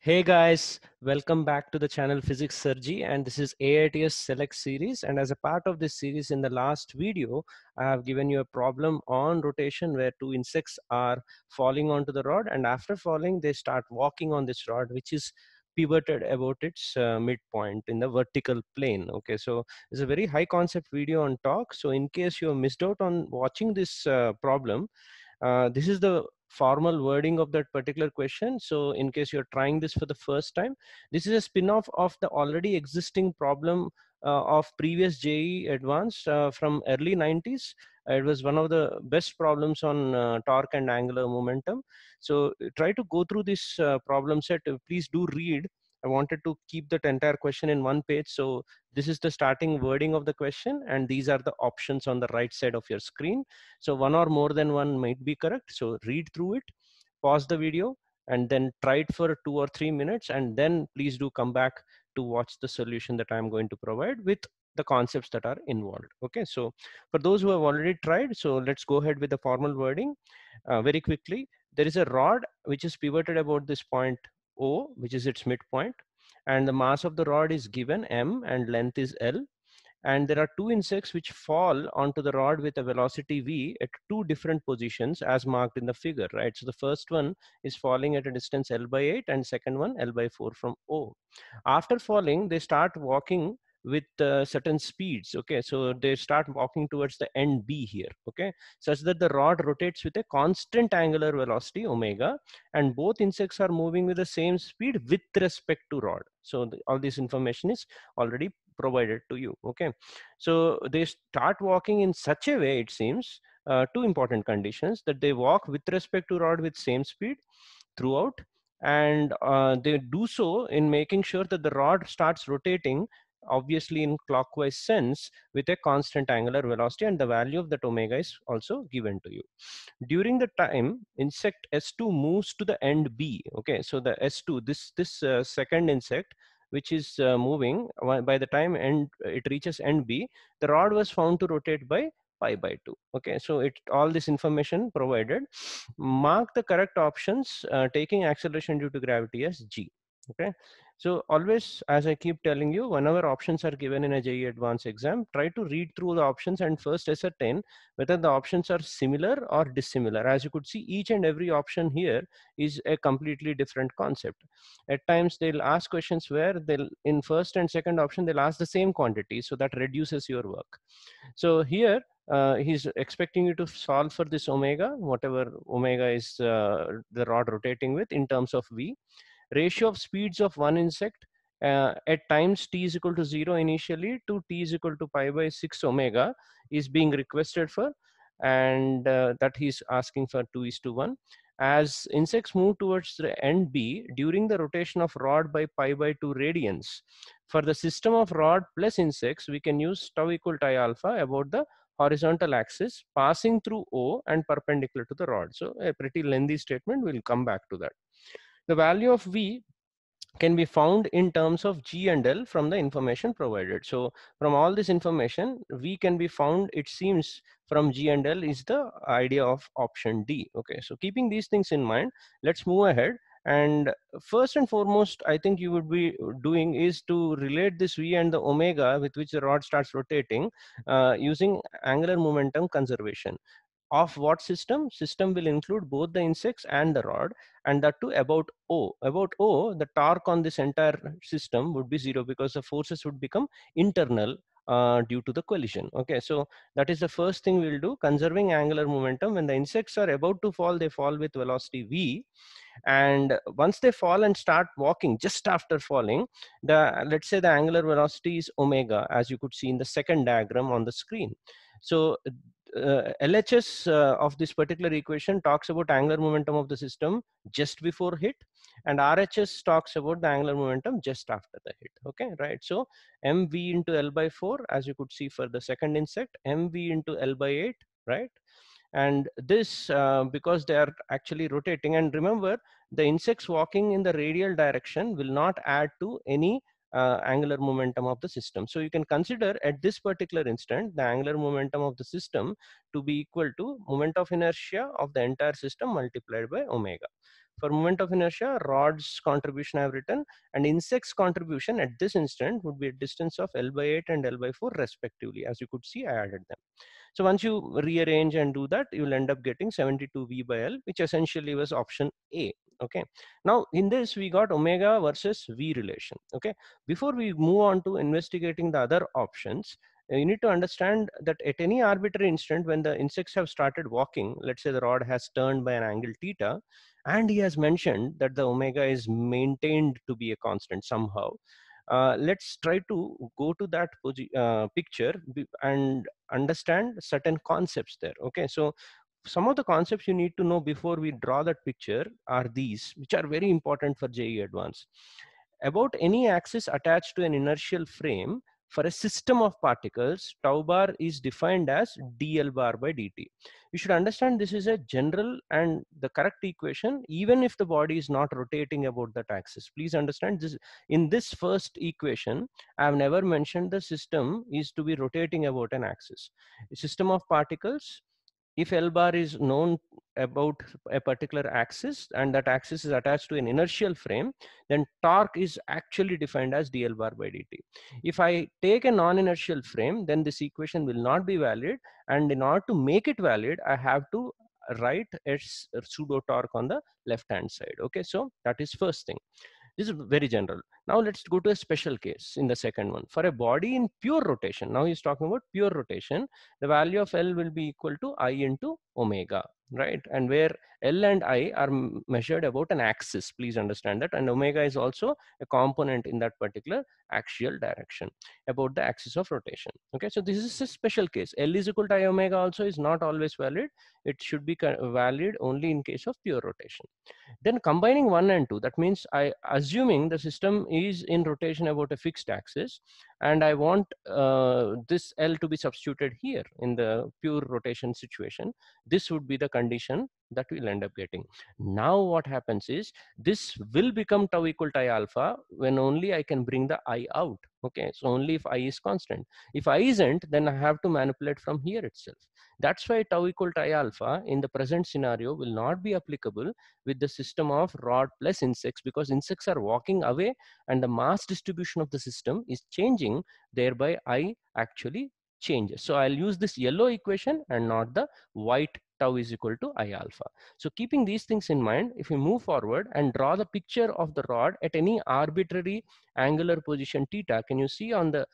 Hey guys, welcome back to the channel Physics Sir JEE and this is AITS Select series. And as a part of this series in the last video I have given you a problem on rotation where two insects are falling onto the rod. And after falling they start walking on this rod which is pivoted about its uh, midpoint in the vertical plane. Okay so it's a very high concept video on torque. so in case you missed out on watching this uh, problem uh, this is the formal wording of that particular question. So in case you're trying this for the first time, this is a spin-off of the already existing problem uh, of previous JEE Advanced uh, from early 90s. It was one of the best problems on uh, torque and angular momentum. So try to go through this uh, problem set. Please do read I wanted to keep that entire question in one page. So this is the starting wording of the question and these are the options on the right side of your screen. So one or more than one might be correct. So read through it, pause the video and then try it for two or three minutes and then please do come back to watch the solution that I'm going to provide with the concepts that are involved. Okay, so for those who have already tried, so let's go ahead with the formal wording uh, very quickly. There is a rod which is pivoted about this point O, which is its midpoint, and the mass of the rod is given m and length is L. And there are two insects which fall onto the rod with a velocity v at two different positions as marked in the figure, right? So the first one is falling at a distance L by 8 and second one L by 4 from O. After falling, they start walking with uh, certain speeds okay? So they start walking towards the end b here okay? Such that the rod rotates with a constant angular velocity omega and both insects are moving with the same speed with respect to rod. So the, all this information is already provided to you okay? So they start walking in such a way it seems uh, two important conditions that they walk with respect to rod with same speed throughout and uh, they do so in making sure that the rod starts rotating obviously in clockwise sense with a constant angular velocity and the value of that omega is also given to you. During the time insect S2 moves to the end B, okay, so the S2, this, this uh, second insect which is uh, moving by the time end it reaches end B, the rod was found to rotate by pi by 2 okay? So it all this information provided mark the correct options uh, taking acceleration due to gravity as g okay so always, as I keep telling you, whenever options are given in a JEE advanced exam, try to read through the options and first ascertain whether the options are similar or dissimilar. As you could see, each and every option here is a completely different concept. At times, they'll ask questions where they'll, in first and second option, they'll ask the same quantity. So that reduces your work. So here, uh, he's expecting you to solve for this omega, whatever omega is uh, the rod rotating with in terms of V ratio of speeds of one insect uh, at times t is equal to 0 initially to t is equal to pi by 6 omega is being requested for and uh, that he's asking for 2 is to 1 as insects move towards the end b during the rotation of rod by pi by 2 radians for the system of rod plus insects we can use tau equal to alpha about the horizontal axis passing through o and perpendicular to the rod. So a pretty lengthy statement. We'll come back to that the value of V can be found in terms of G and L from the information provided. So from all this information, V can be found, it seems from G and L is the idea of option D. Okay, so keeping these things in mind, let's move ahead. And first and foremost, I think you would be doing is to relate this V and the omega with which the rod starts rotating uh, using angular momentum conservation of what system? System will include both the insects and the rod and that too about O. About O, the torque on this entire system would be zero because the forces would become internal uh, due to the collision. Okay, so that is the first thing we'll do, conserving angular momentum. When the insects are about to fall, they fall with velocity v. And once they fall and start walking, just after falling, the let's say the angular velocity is omega, as you could see in the second diagram on the screen. So uh, LHS uh, of this particular equation talks about angular momentum of the system just before hit and RHS talks about the angular momentum just after the hit. Okay, right. So MV into L by 4 as you could see for the second insect, MV into L by 8, right? And this uh, because they are actually rotating and remember the insects walking in the radial direction will not add to any uh, angular momentum of the system. So you can consider at this particular instant, the angular momentum of the system to be equal to moment of inertia of the entire system multiplied by omega. For moment of inertia, rod's contribution I have written and insect's contribution at this instant would be a distance of L by 8 and L by 4 respectively. As you could see, I added them. So once you rearrange and do that, you will end up getting 72 V by L, which essentially was option A. Okay. Now in this, we got omega versus V relation. Okay. Before we move on to investigating the other options, you need to understand that at any arbitrary instant when the insects have started walking, let's say the rod has turned by an angle theta, and he has mentioned that the omega is maintained to be a constant somehow. Uh, let's try to go to that uh, picture and understand certain concepts there. Okay, so some of the concepts you need to know before we draw that picture are these, which are very important for JEE Advanced. About any axis attached to an inertial frame, for a system of particles, tau bar is defined as dl bar by dt. You should understand this is a general and the correct equation, even if the body is not rotating about that axis. Please understand this. In this first equation, I have never mentioned the system is to be rotating about an axis. A system of particles if L bar is known about a particular axis and that axis is attached to an inertial frame, then torque is actually defined as dl bar by dt. If I take a non-inertial frame, then this equation will not be valid. And in order to make it valid, I have to write a pseudo torque on the left hand side. Okay, so that is first thing. This is very general. Now let's go to a special case in the second one. For a body in pure rotation, now he's talking about pure rotation, the value of L will be equal to I into omega, right? And where L and I are measured about an axis, please understand that. And omega is also a component in that particular axial direction about the axis of rotation. Okay, so this is a special case. L is equal to I omega also is not always valid. It should be valid only in case of pure rotation. Then combining one and two, that means I assuming the system in rotation about a fixed axis and I want uh, this L to be substituted here in the pure rotation situation. This would be the condition that we'll end up getting. Now what happens is this will become tau equal to I alpha when only I can bring the I out. Okay, so only if I is constant. If I isn't, then I have to manipulate from here itself. That's why tau equal to I alpha in the present scenario will not be applicable with the system of rod plus insects because insects are walking away and the mass distribution of the system is changing, thereby I actually changes. So I'll use this yellow equation and not the white tau is equal to I alpha. So keeping these things in mind, if we move forward and draw the picture of the rod at any arbitrary angular position theta, can you see on the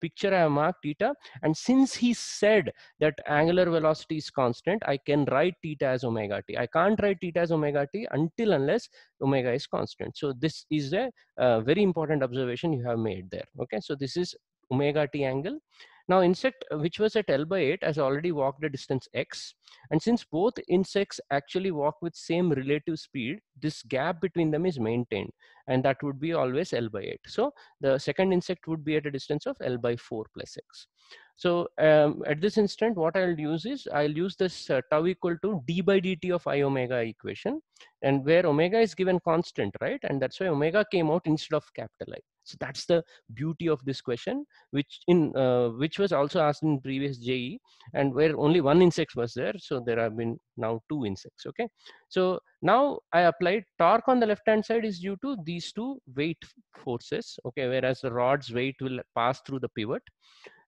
picture I have marked theta? And since he said that angular velocity is constant, I can write theta as omega t. I can't write theta as omega t until unless omega is constant. So this is a, a very important observation you have made there. Okay, so this is omega t angle now insect uh, which was at L by 8 has already walked a distance x. And since both insects actually walk with same relative speed, this gap between them is maintained. And that would be always L by 8. So the second insect would be at a distance of L by 4 plus x. So um, at this instant, what I'll use is I'll use this uh, tau equal to d by dt of i omega equation and where omega is given constant, right? And that's why omega came out instead of capital I. So that's the beauty of this question, which in uh, which was also asked in previous JEE and where only one insect was there. So there have been now two insects, okay? So now I applied torque on the left-hand side is due to these two weight forces, okay? Whereas the rod's weight will pass through the pivot.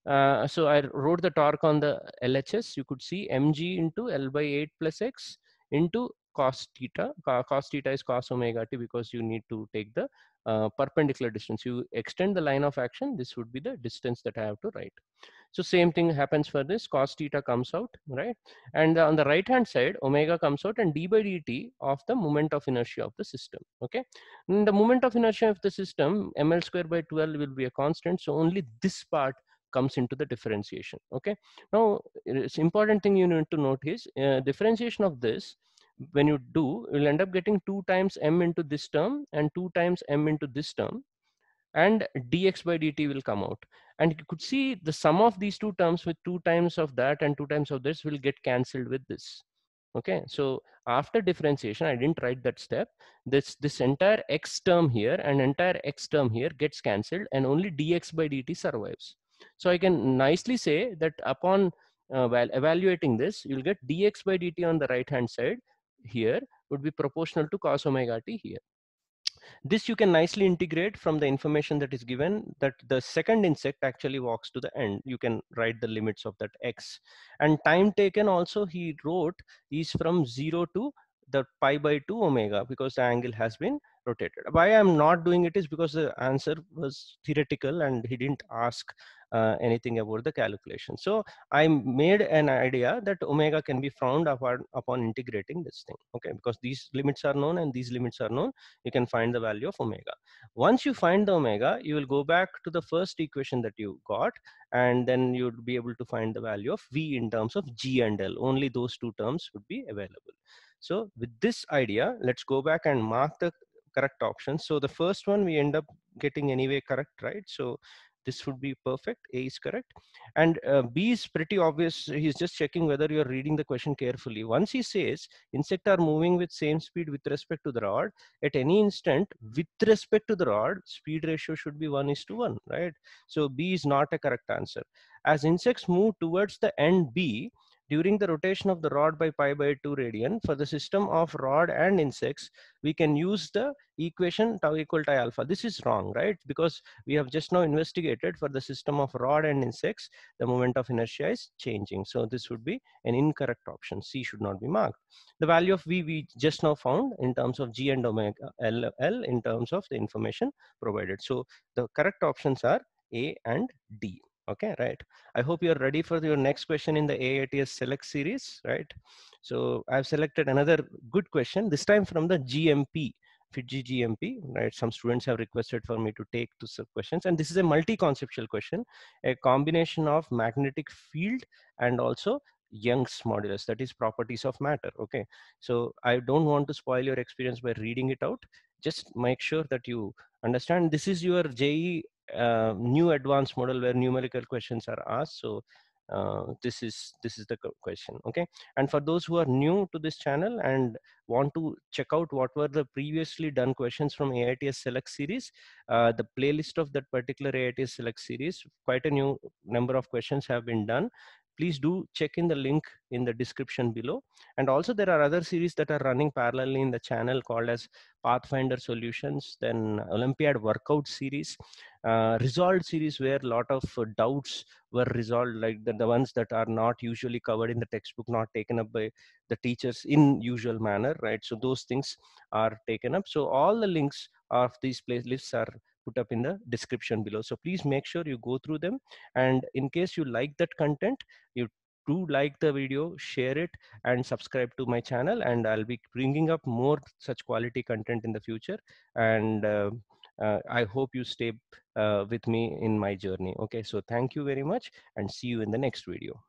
Uh, so I wrote the torque on the LHS. You could see mg into L by 8 plus x into cos theta. Cos theta is cos omega t because you need to take the uh, perpendicular distance. You extend the line of action. This would be the distance that I have to write. So same thing happens for this cos theta comes out, right? And on the right hand side, omega comes out and d by dt of the moment of inertia of the system, okay? And the moment of inertia of the system, ml square by 12 will be a constant. So only this part comes into the differentiation okay now it's important thing you need to note is uh, differentiation of this when you do you'll end up getting 2 times m into this term and 2 times m into this term and dx by dt will come out. And you could see the sum of these two terms with two times of that and two times of this will get cancelled with this. Okay so after differentiation i didn't write that step. This this entire x term here and entire x term here gets cancelled and only dx by dt survives. So I can nicely say that upon uh, evaluating this, you'll get dx by dt on the right hand side here, would be proportional to cos omega t here. This you can nicely integrate from the information that is given that the second insect actually walks to the end. You can write the limits of that x. And time taken also he wrote is from 0 to the pi by 2 omega because the angle has been rotated. Why I'm not doing it is because the answer was theoretical and he didn't ask uh, anything about the calculation. So I made an idea that omega can be found upon, upon integrating this thing. Okay, because these limits are known and these limits are known, you can find the value of omega. Once you find the omega, you will go back to the first equation that you got and then you'd be able to find the value of V in terms of G and L. Only those two terms would be available. So with this idea, let's go back and mark the correct options. So the first one we end up getting anyway correct, right? So this would be perfect. A is correct. And uh, B is pretty obvious. He's just checking whether you're reading the question carefully. Once he says insect are moving with same speed with respect to the rod, at any instant with respect to the rod, speed ratio should be 1 is to 1, right? So B is not a correct answer. As insects move towards the end B, during the rotation of the rod by pi by 2 radian for the system of rod and insects, we can use the equation tau equal to alpha. This is wrong, right? Because we have just now investigated for the system of rod and insects, the moment of inertia is changing. So this would be an incorrect option. C should not be marked. The value of V we just now found in terms of G and omega L, L in terms of the information provided. So the correct options are A and D okay right i hope you're ready for your next question in the AITS select series right so i've selected another good question this time from the gmp FIITJEE GMP, right? Some students have requested for me to take two questions, and this is a multi-conceptual question, a combination of magnetic field and also Young's modulus, that is properties of matter. Okay, so I don't want to spoil your experience by reading it out. Just make sure that you understand this is your JEE uh, new advanced model where numerical questions are asked. So uh, this is this is the question okay and for those who are new to this channel and want to check out what were the previously done questions from AITS select series uh, the playlist of that particular AITS select series quite a new number of questions have been done please do check in the link in the description below. And also there are other series that are running parallelly in the channel called as Pathfinder Solutions, then Olympiad Workout Series, uh, Resolved Series where a lot of uh, doubts were resolved, like the, the ones that are not usually covered in the textbook, not taken up by the teachers in usual manner, right? So those things are taken up. So all the links of these playlists are put up in the description below. So please make sure you go through them. And in case you like that content, you do like the video, share it and subscribe to my channel. And I'll be bringing up more such quality content in the future. And uh, uh, I hope you stay uh, with me in my journey. Okay, so thank you very much and see you in the next video.